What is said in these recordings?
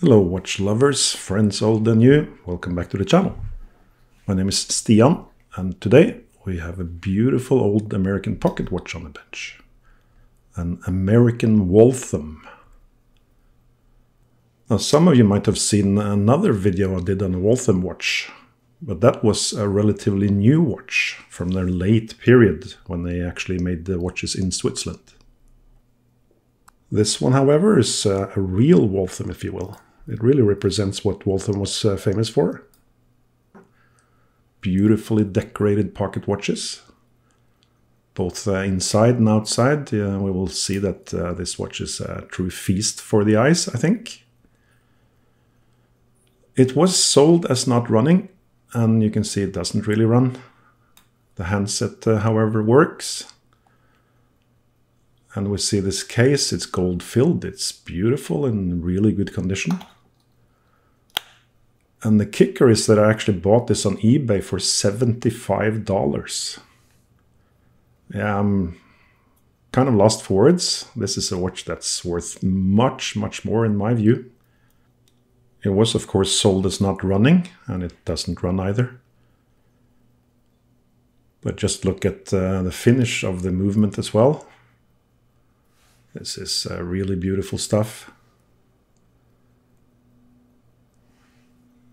Hello watch lovers, friends old and new, welcome back to the channel. My name is Stian and today we have a beautiful old American pocket watch on the bench. An American Waltham. Now some of you might have seen another video I did on a Waltham watch, but that was a relatively new watch from their late period when they actually made the watches in Switzerland. This one, however, is uh, a real Waltham, if you will. It really represents what Waltham was uh, famous for. Beautifully decorated pocket watches. Both uh, inside and outside, we will see that uh, this watch is a true feast for the eyes, I think. It was sold as not running, and you can see it doesn't really run. The handset, uh, however, works. And we see this case, it's gold filled, it's beautiful in really good condition. And the kicker is that I actually bought this on eBay for $75. Yeah, I'm kind of lost for words. This is a watch that's worth much, much more in my view. It was, of course, sold as not running, and it doesn't run either. But just look at uh, the finish of the movement as well. This is uh, really beautiful stuff.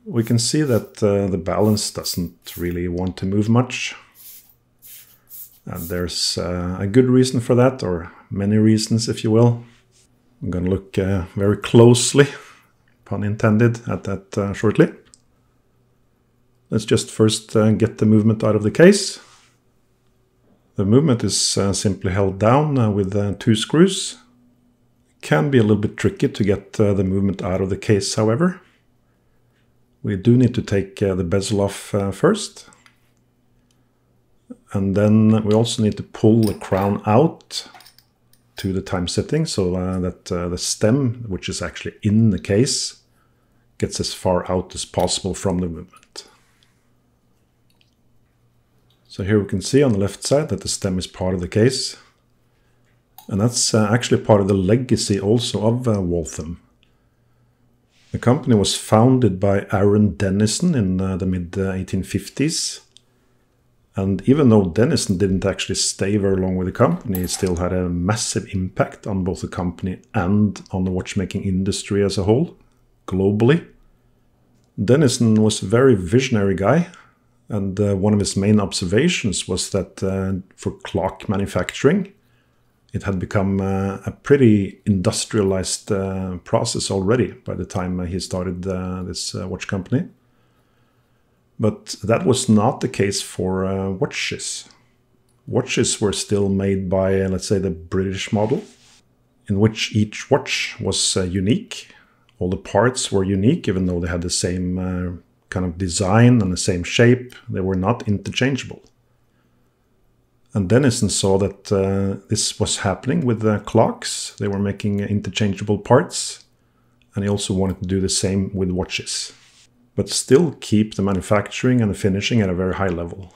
we can see that uh, the balance doesn't really want to move much. And there's uh, a good reason for that, or many reasons, if you will. I'm going to look uh, very closely, pun intended, at that uh, shortly. Let's just first uh, get the movement out of the case. The movement is uh, simply held down with two screws. Can be a little bit tricky to get the movement out of the case, however. We do need to take uh, the bezel off uh, first. And then we also need to pull the crown out to the time setting so uh, that uh, the stem, which is actually in the case, gets as far out as possible from the movement. So here we can see on the left side that the stem is part of the case. And that's uh, actually part of the legacy also of uh, Waltham. The company was founded by Aaron Dennison in uh, the mid 1850s. And even though Dennison didn't actually stay very long with the company, he still had a massive impact on both the company and on the watchmaking industry as a whole, globally. Dennison was a very visionary guy, and uh, one of his main observations was that uh, for clock manufacturing, it had become uh, a pretty industrialized uh, process already by the time he started uh, this uh, watch company. But that was not the case for watches. Watches were still made by, let's say, the British model, in which each watch was unique. All the parts were unique, even though they had the same kind of design and the same shape. They were not interchangeable. And Dennison saw that uh, this was happening with the clocks. They were making interchangeable parts. And he also wanted to do the same with watches. But still keep the manufacturing and the finishing at a very high level.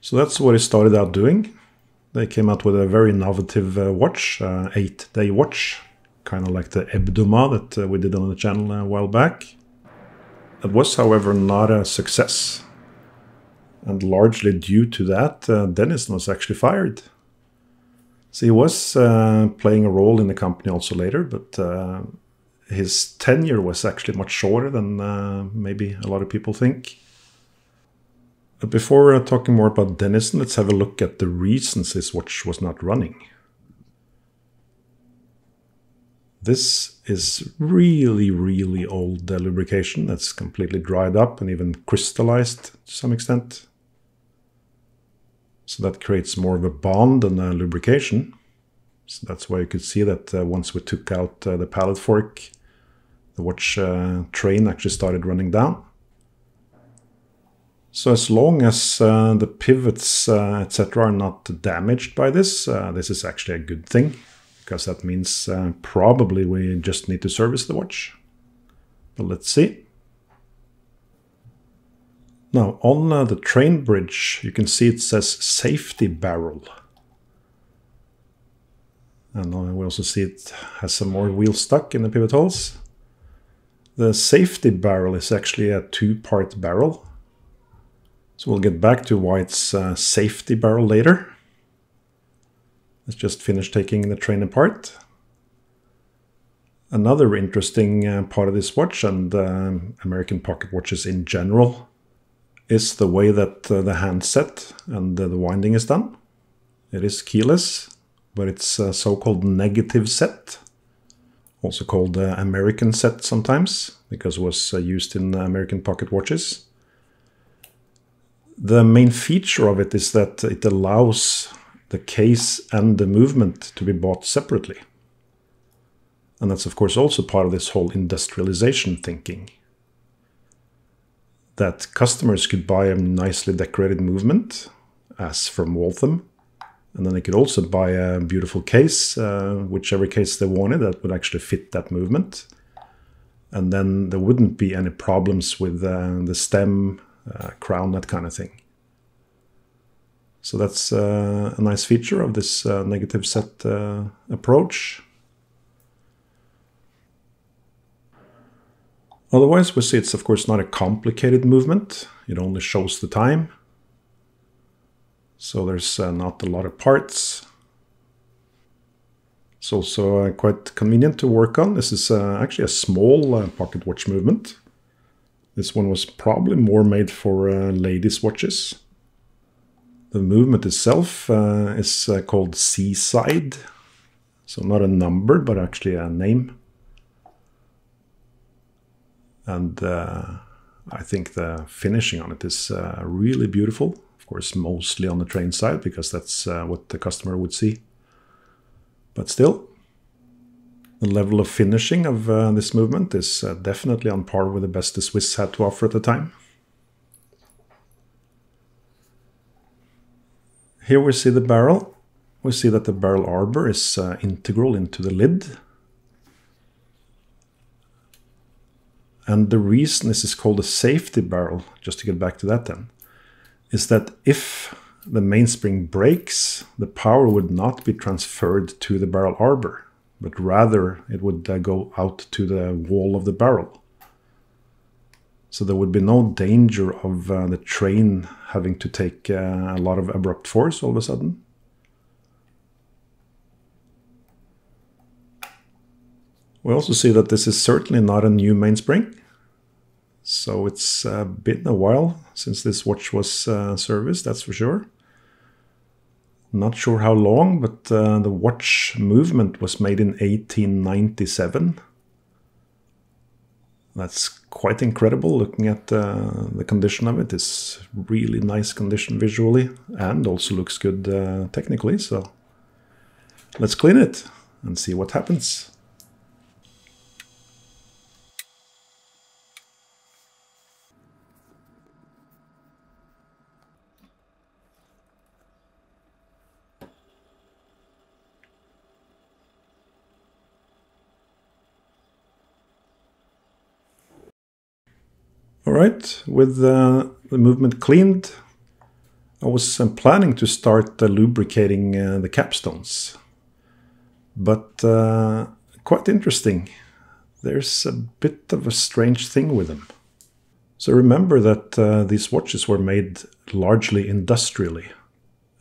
So that's what he started out doing. They came out with a very innovative uh, watch, uh, eight-day watch, kind of like the Hebdoma that uh, we did on the channel a while back. It was, however, not a success. And largely due to that, uh, Dennison was actually fired. So he was uh, playing a role in the company also later, but uh, his tenure was actually much shorter than uh, maybe a lot of people think. But before uh, talking more about Dennison, let's have a look at the reasons his watch was not running. This is really, really old uh, lubrication that's completely dried up and even crystallized to some extent. So that creates more of a bond than a lubrication. So that's why you could see that uh, once we took out uh, the pallet fork, the watch uh, train actually started running down. So as long as uh, the pivots, uh, etc., are not damaged by this, this is actually a good thing, because that means uh, probably we just need to service the watch. But let's see. Now, on uh, the train bridge, you can see it says safety barrel. And uh, we also see it has some more wheels stuck in the pivot holes. The safety barrel is actually a two-part barrel. So we'll get back to why it's a safety barrel later. Let's just finish taking the train apart. Another interesting uh, part of this watch and uh, American pocket watches in general is the way that uh, the handset and the winding is done. It is keyless, but it's a so-called negative set, also called uh, American set sometimes, because it was uh, used in American pocket watches. The main feature of it is that it allows the case and the movement to be bought separately. And that's of course also part of this whole industrialization thinking. That customers could buy a nicely decorated movement, as from Waltham, and then they could also buy a beautiful case, uh, whichever case they wanted that would actually fit that movement. And then there wouldn't be any problems with uh, the stem, uh, crown, that kind of thing. So that's uh, a nice feature of this uh, negative set uh, approach. Otherwise, we see it's of course not a complicated movement. It only shows the time. So there's uh, not a lot of parts. It's also uh, quite convenient to work on. This is uh, actually a small pocket watch movement. This one was probably more made for ladies' watches. The movement itself uh, is called Seaside. So not a number, but actually a name. And I think the finishing on it is really beautiful Of course, mostly on the train side because that's uh, what the customer would see. But still, the level of finishing of uh, this movement is uh, definitely on par with the best the Swiss had to offer at the time. Here we see the barrel. We see that the barrel arbor is uh, integral into the lid. And the reason this is called a safety barrel, just to get back to that then, is that if the mainspring breaks, the power would not be transferred to the barrel arbor, but rather it would uh, go out to the wall of the barrel. So there would be no danger of uh, the train having to take uh, a lot of abrupt force all of a sudden. We also see that this is certainly not a new mainspring. So it's uh, been a while since this watch was uh, serviced, that's for sure. Not sure how long, but uh, the watch movement was made in 1897. That's quite incredible looking at uh, the condition of it. It's really nice condition visually and also looks good uh, technically. So let's clean it and see what happens. All right, with uh, the movement cleaned, I was uh, planning to start uh, lubricating uh, the capstones. But uh, quite interesting. There's a bit of a strange thing with them. So remember that uh, these watches were made largely industrially.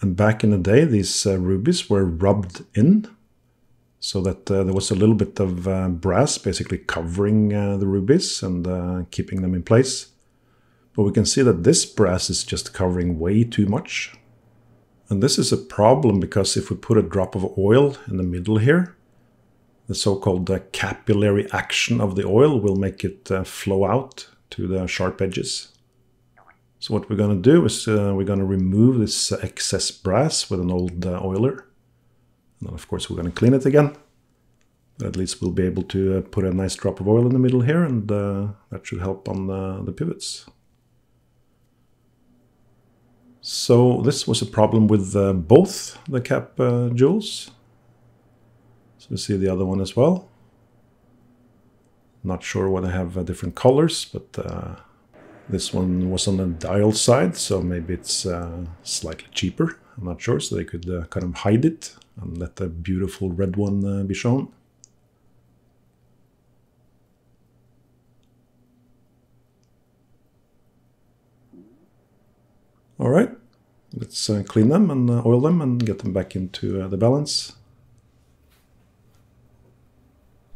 And back in the day, these rubies were rubbed in so that uh, there was a little bit of uh, brass basically covering uh, the rubies and uh, keeping them in place. But we can see that this brass is just covering way too much. And this is a problem because if we put a drop of oil in the middle here, the so-called uh, capillary action of the oil will make it uh, flow out to the sharp edges. So what we're going to do is we're going to remove this excess brass with an old oiler. And of course we're going to clean it again. But at least we'll be able to uh, put a nice drop of oil in the middle here and uh, that should help on the, the pivots. So this was a problem with uh, both the cap uh, jewels. So we see the other one as well. Not sure why they have uh, different colors, but uh, this one was on the dial side, so maybe it's slightly cheaper. I'm not sure, so they could kind of hide it and let the beautiful red one uh, be shown. All right, let's uh, clean them and uh, oil them and get them back into uh, the balance.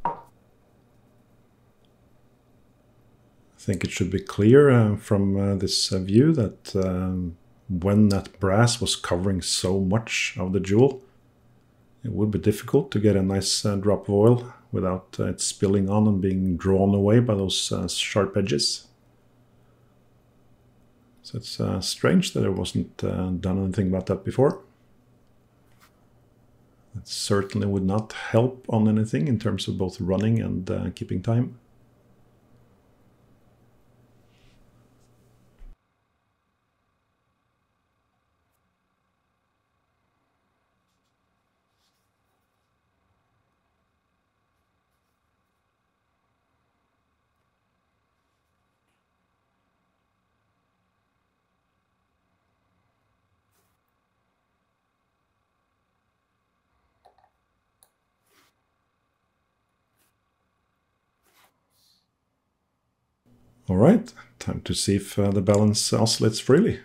I think it should be clear uh, from uh, this view that um, when that brass was covering so much of the jewel, it would be difficult to get a nice drop of oil without it spilling on and being drawn away by those sharp edges. So it's uh, strange that there wasn't uh, done anything about that before. It certainly would not help on anything in terms of both running and uh, keeping time. All right, time to see if uh, the balance oscillates freely.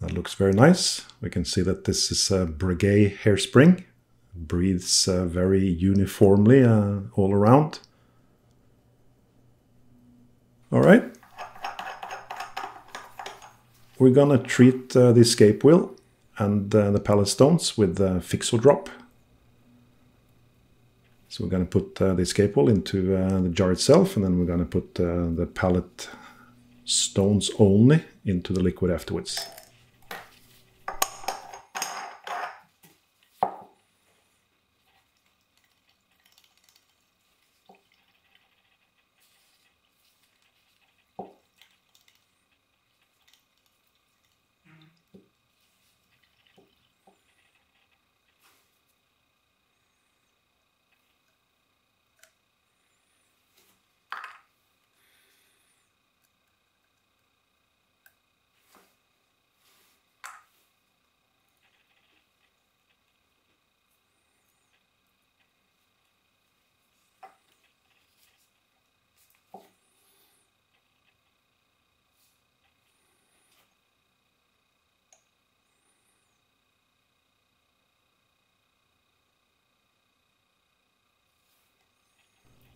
That looks very nice. We can see that this is a Breguet hairspring. Breathes uh, very uniformly uh, all around. All right, we're gonna treat uh, the escape wheel and uh, the pallet stones with the Fixodrop. So we're gonna put uh, the escape wheel into uh, the jar itself and then we're gonna put uh, the pallet stones only into the liquid afterwards.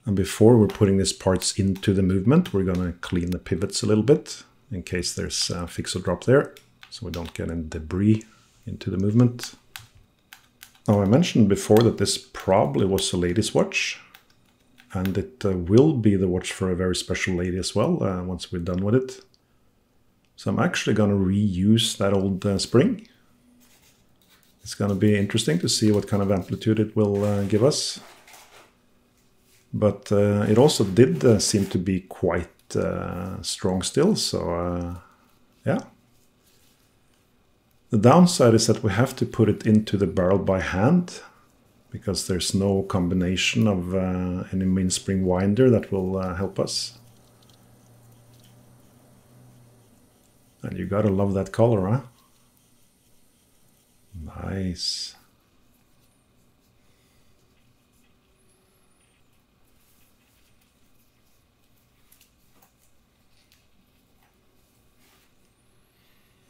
And before we're putting these parts into the movement, we're going to clean the pivots a little bit in case there's a Fixodrop there, so we don't get any debris into the movement. Now I mentioned before that this probably was a lady's watch, and it uh, will be the watch for a very special lady as well uh, once we're done with it. So I'm actually going to reuse that old uh, spring. It's going to be interesting to see what kind of amplitude it will uh, give us. But uh, it also did uh, seem to be quite uh, strong still, so yeah. The downside is that we have to put it into the barrel by hand because there's no combination of uh, any mainspring winder that will uh, help us. And you gotta love that color, huh? Nice.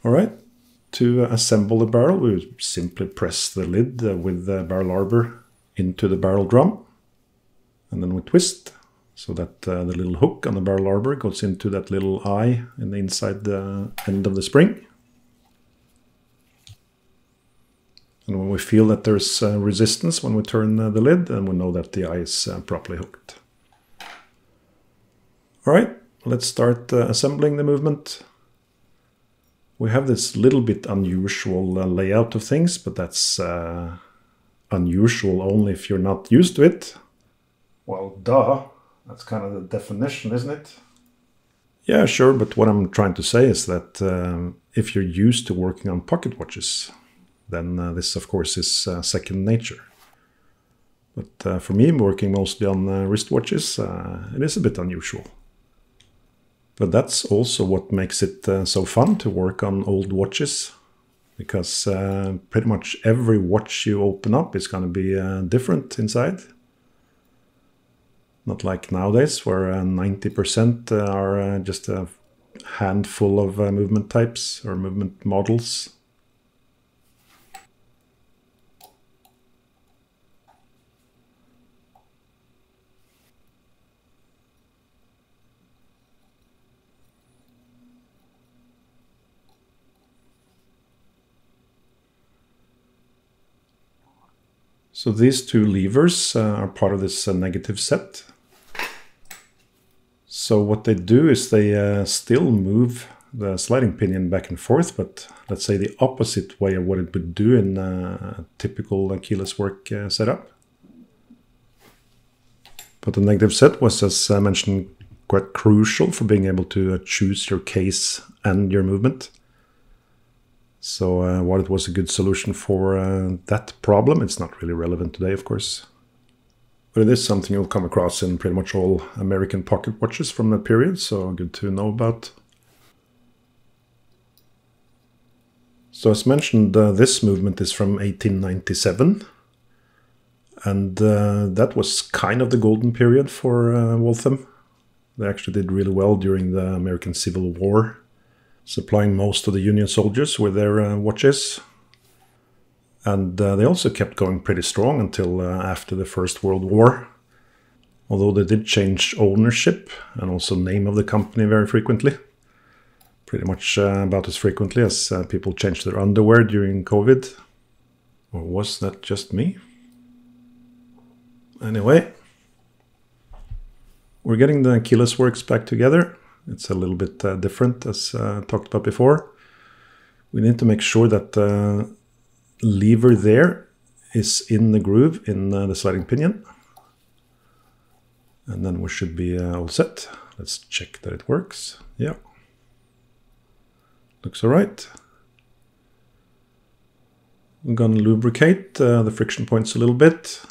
All right, to assemble the barrel, we simply press the lid uh, with the barrel arbor into the barrel drum. And then we twist so that uh, the little hook on the barrel arbor goes into that little eye in the inside the end of the spring. And when we feel that there's uh, resistance when we turn uh, the lid, then we know that the eye is uh, properly hooked. All right, let's start uh, assembling the movement we have this little bit unusual uh, layout of things, but that's uh, unusual only if you're not used to it. Well, duh. That's kind of the definition, isn't it? Yeah, sure, but what I'm trying to say is that um, if you're used to working on pocket watches, then uh, this, of course, is uh, second nature. But uh, for me, working mostly on uh, wristwatches, uh, it is a bit unusual. But that's also what makes it uh, so fun to work on old watches. Because uh, pretty much every watch you open up is going to be uh, different inside. Not like nowadays, where 90% are just a handful of movement types or movement models. So these two levers uh, are part of this uh, negative set. So what they do is they uh, still move the sliding pinion back and forth, but let's say the opposite way of what it would do in a typical keyless work setup. But the negative set was, as I mentioned, quite crucial for being able to choose your case and your movement. So uh, what it was a good solution for uh, that problem, it's not really relevant today, of course. But it is something you'll come across in pretty much all American pocket watches from that period, so good to know about. So as mentioned, uh, this movement is from 1897. And uh, that was kind of the golden period for uh, Waltham. They actually did really well during the American Civil War supplying most of the Union soldiers with their uh, watches. And uh, they also kept going pretty strong until uh, after the First World War. Although they did change ownership and also name of the company very frequently. Pretty much uh, about as frequently as uh, people changed their underwear during COVID. Or was that just me? Anyway, we're getting the keyless works back together. It's a little bit uh, different as uh, talked about before. We need to make sure that the lever there is in the groove in uh, the sliding pinion. And then we should be uh, all set. Let's check that it works. Yeah. Looks all right. I'm going to lubricate uh, the friction points a little bit.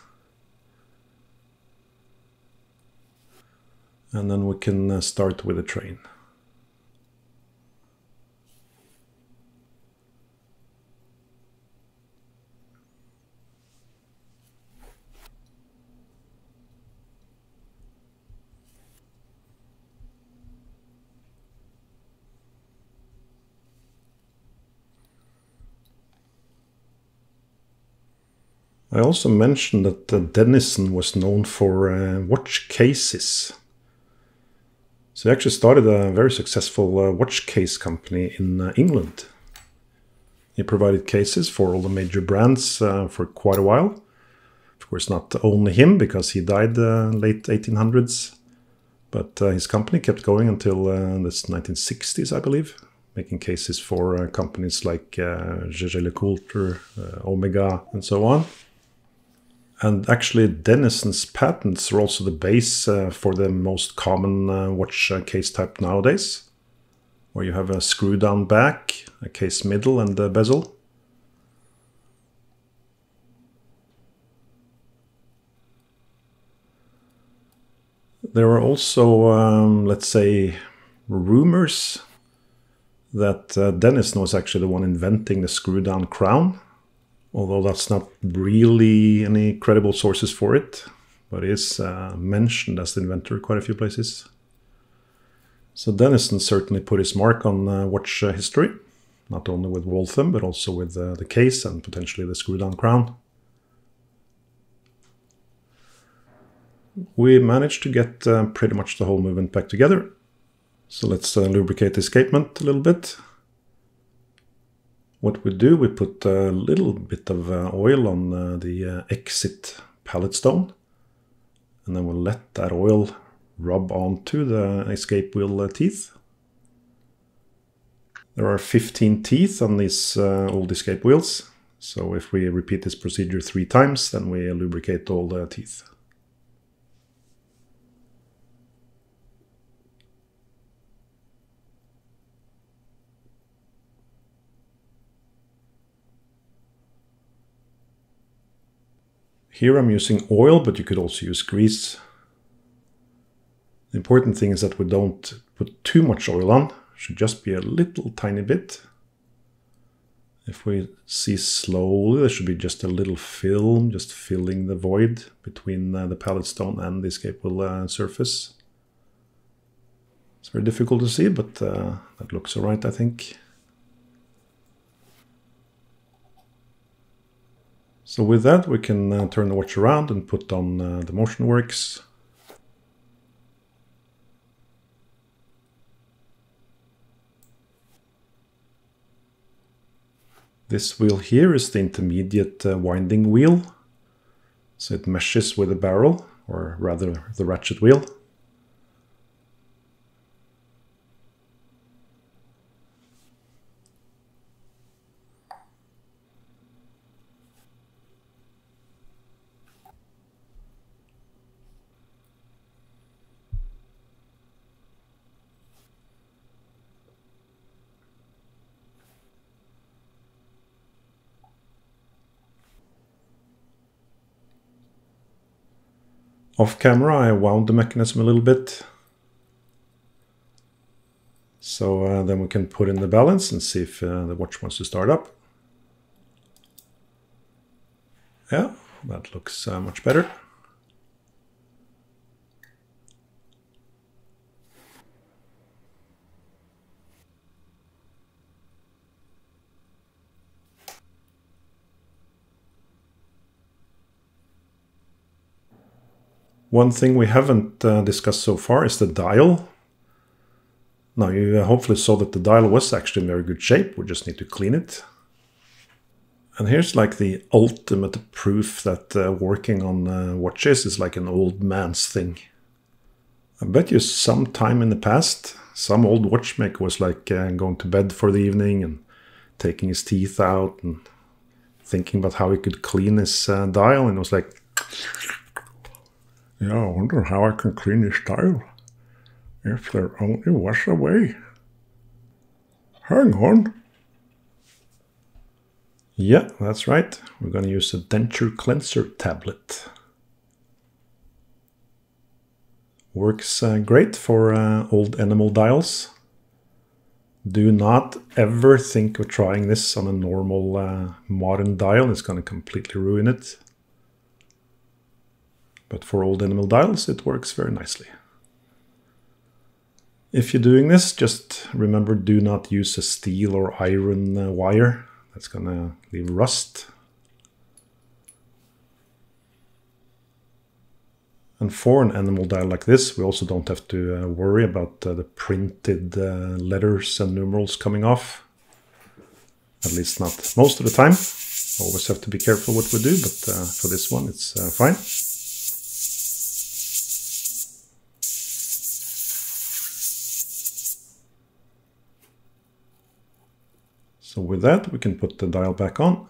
And then we can uh, start with the train. I also mentioned that uh, Dennison was known for uh, watch cases. So he actually started a very successful uh, watch case company in uh, England. He provided cases for all the major brands uh, for quite a while. Of course, not only him, because he died uh, late 1800s. But uh, his company kept going until uh, the 1960s, I believe, making cases for companies like uh, Jaeger-LeCoultre, Omega, and so on. And actually, Dennison's patents are also the base uh, for the most common uh, watch uh, case type nowadays, where you have a screw down back, a case middle, and a bezel. There are also, um, let's say, rumors that uh, Denison was actually the one inventing the screw down crown although that's not really any credible sources for it, but is uh, mentioned as the inventor quite a few places. So Dennison certainly put his mark on uh, watch uh, history, not only with Waltham, but also with uh, the case and potentially the screw-down crown. We managed to get uh, pretty much the whole movement back together. So let's lubricate the escapement a little bit. What we do, we put a little bit of uh, oil on uh, the uh, exit pallet stone. And then we'll let that oil rub onto the escape wheel teeth. There are 15 teeth on these old escape wheels. So if we repeat this procedure three times, then we lubricate all the teeth. Here I'm using oil, but you could also use grease. The important thing is that we don't put too much oil on. It should just be a little tiny bit. If we see slowly, there should be just a little film, just filling the void between uh, the pallet stone and the escape wheel uh, surface. It's very difficult to see, but uh, that looks alright, I think. So with that, we can uh, turn the watch around and put on uh, the motion works. This wheel here is the intermediate uh, winding wheel. So it meshes with the barrel, or rather the ratchet wheel. Off camera I wound the mechanism a little bit. So uh, then we can put in the balance and see if uh, the watch wants to start up. Yeah, that looks uh, much better. One thing we haven't uh, discussed so far is the dial. Now you uh, hopefully saw that the dial was actually in very good shape, we just need to clean it. And here's like the ultimate proof that uh, working on uh, watches is like an old man's thing. I bet you some time in the past, some old watchmaker was like uh, going to bed for the evening and taking his teeth out and thinking about how he could clean his uh, dial and it was like yeah, I wonder how I can clean this tile. If there only was a way. Hang on. Yeah, that's right. We're going to use a denture cleanser tablet. Works uh, great for uh, old enamel dials. Do not ever think of trying this on a normal uh, modern dial. It's going to completely ruin it. But for old enamel dials, it works very nicely. If you're doing this, just remember do not use a steel or iron uh, wire. That's to leave rust. And for an enamel dial like this, we also don't have to uh, worry about uh, the printed letters and numerals coming off. At least not most of the time. Always have to be careful what we do, but for this one it's fine. So with that, we can put the dial back on.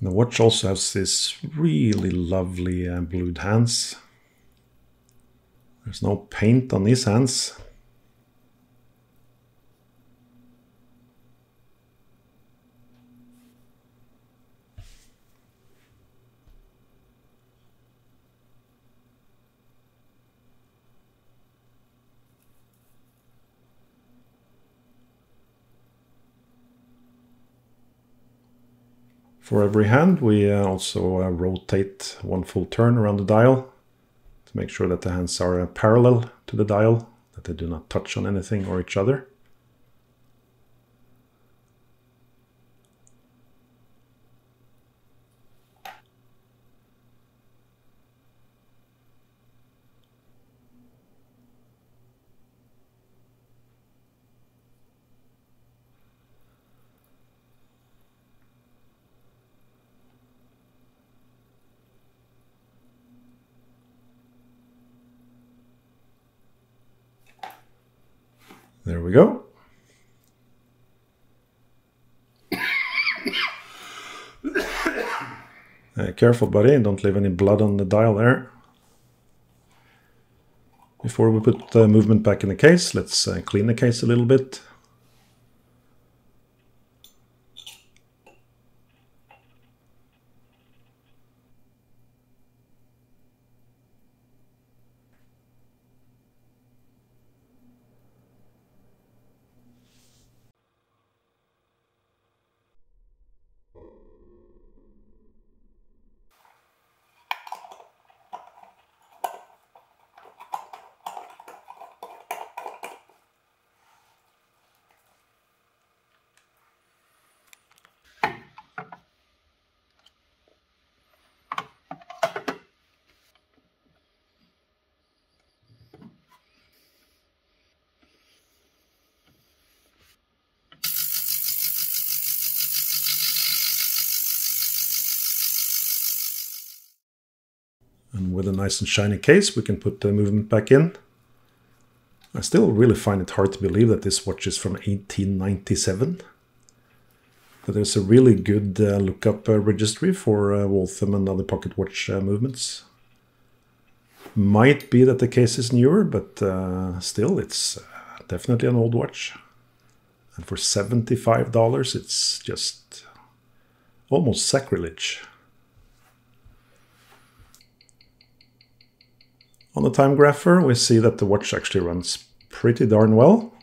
The watch also has this really lovely uh, blued hands. There's no paint on these hands. For every hand, we uh, also uh, rotate one full turn around the dial to make sure that the hands are uh, parallel to the dial, that they do not touch on anything or each other. we go. Uh, careful, buddy. Don't leave any blood on the dial there. Before we put the movement back in the case, let's uh, clean the case a little bit. With a nice and shiny case, we can put the movement back in. I still really find it hard to believe that this watch is from 1897. But there's a really good uh, lookup uh, registry for uh, Waltham and other pocket watch uh, movements. Might be that the case is newer, but uh, still, it's uh, definitely an old watch. And for $75, it's just almost sacrilege. On the timegrapher, we see that the watch actually runs pretty darn well.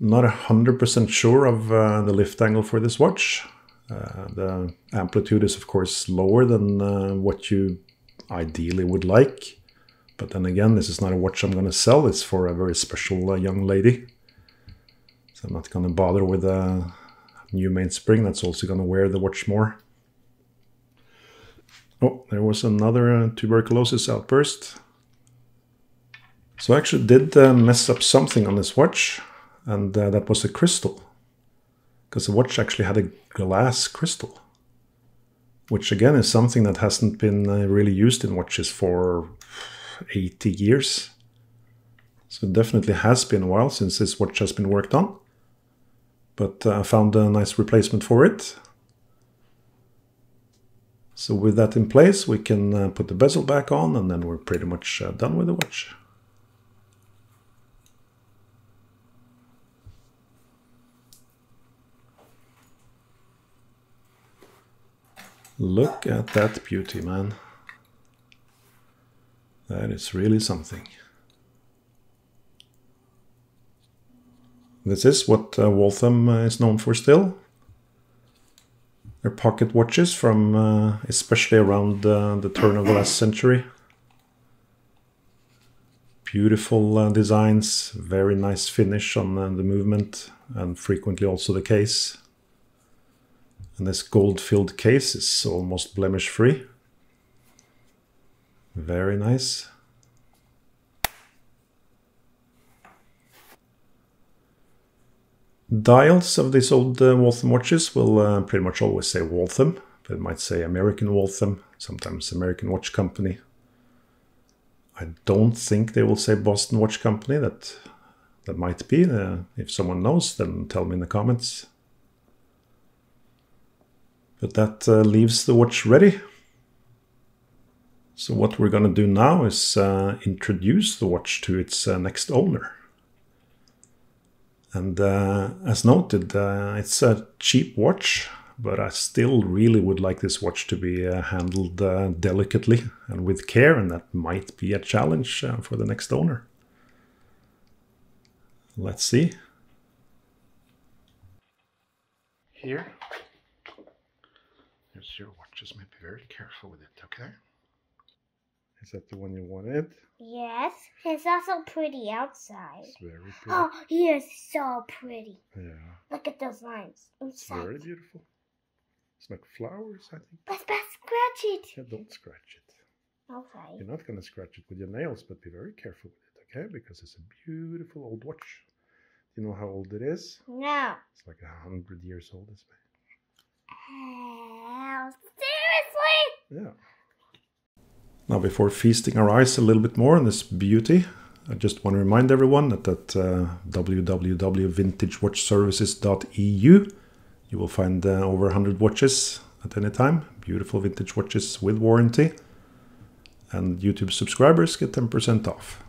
Not 100% sure of uh, the lift angle for this watch. Uh, the amplitude is of course lower than uh, what you ideally would like. But then again, this is not a watch I'm going to sell. It's for a very special uh, young lady. So I'm not going to bother with a new mainspring that's also going to wear the watch more. Oh, there was another uh, tuberculosis outburst. So I actually did uh, mess up something on this watch, and uh, that was a crystal. Because the watch actually had a glass crystal. Which again is something that hasn't been uh, really used in watches for 80 years. So it definitely has been a while since this watch has been worked on. But uh, I found a nice replacement for it. So with that in place, we can uh, put the bezel back on and then we're pretty much uh, done with the watch. Look at that beauty, man. That is really something. This is what uh, Waltham uh, is known for still. They're pocket watches from uh, especially around uh, the turn of the last century. Beautiful uh, designs, very nice finish on uh, the movement and frequently also the case. And this gold-filled case is almost blemish-free. Very nice. Dials of these old uh, Waltham watches will uh, pretty much always say Waltham, but it might say American Waltham, sometimes American Watch Company. I don't think they will say Boston Watch Company. That that might be. Uh, if someone knows, then tell me in the comments. But that uh, leaves the watch ready. So what we're going to do now is uh, introduce the watch to its uh, next owner. And uh, as noted, uh, it's a cheap watch, but I still really would like this watch to be uh, handled uh, delicately and with care, and that might be a challenge uh, for the next owner. Let's see. Here. Here's your watch. Just be very careful with it, okay? Is that the one you wanted? Yes, it's also pretty outside. It's very pretty. Oh, he is so pretty. Yeah, Look at those lines it's inside. very beautiful. It's like flowers, I think. But but scratch it. Yeah, don't scratch it. Okay. You're not going to scratch it with your nails, but be very careful with it, okay? Because it's a beautiful old watch. Do you know how old it is? No. It's like a hundred years old, isn't Oh, seriously? Yeah. Now, before feasting our eyes a little bit more on this beauty, I just want to remind everyone that at uh, www.vintagewatchservices.eu you will find uh, over 100 watches at any time. Beautiful vintage watches with warranty. And YouTube subscribers get 10% off.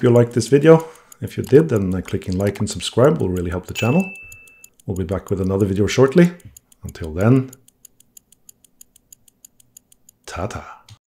Hope you liked this video. If you did, then uh, clicking like and subscribe will really help the channel. We'll be back with another video shortly. Until then, ta-ta.